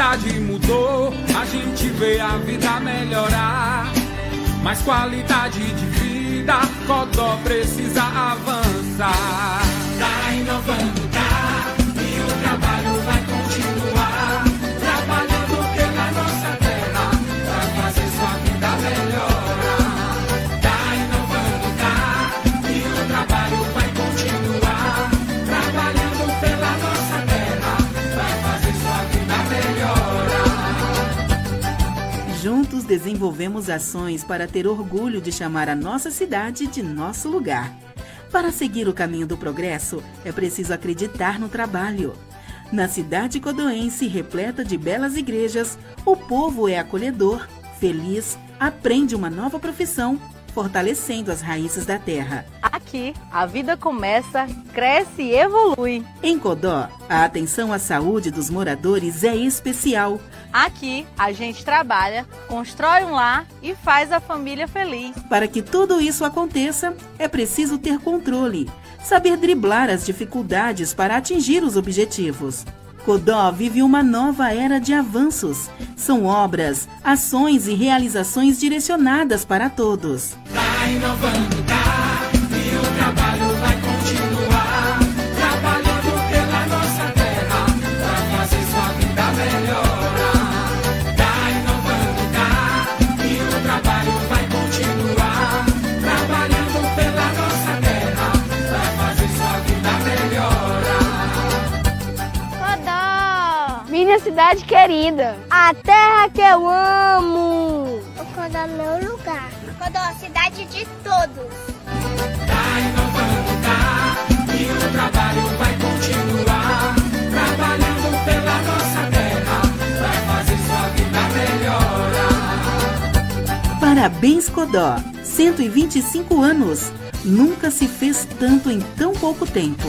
cidade mudou, a gente vê a vida melhorar. Mais qualidade de vida, Codó precisa Juntos desenvolvemos ações para ter orgulho de chamar a nossa cidade de nosso lugar. Para seguir o caminho do progresso, é preciso acreditar no trabalho. Na cidade codoense, repleta de belas igrejas, o povo é acolhedor, feliz, aprende uma nova profissão, fortalecendo as raízes da terra. Aqui, a vida começa, cresce e evolui. Em Codó, a atenção à saúde dos moradores é especial. Aqui, a gente trabalha, constrói um lar e faz a família feliz. Para que tudo isso aconteça, é preciso ter controle, saber driblar as dificuldades para atingir os objetivos. Codó vive uma nova era de avanços. São obras, ações e realizações direcionadas para todos. Tá inovando, Minha cidade querida. A terra que eu amo. O Codó é meu lugar. Codó, cidade de todos. Tá inovando, tá? E o trabalho vai continuar. Trabalhando pela nossa terra, vai fazer sua vida melhorar. Parabéns, Codó! 125 anos! Nunca se fez tanto em tão pouco tempo.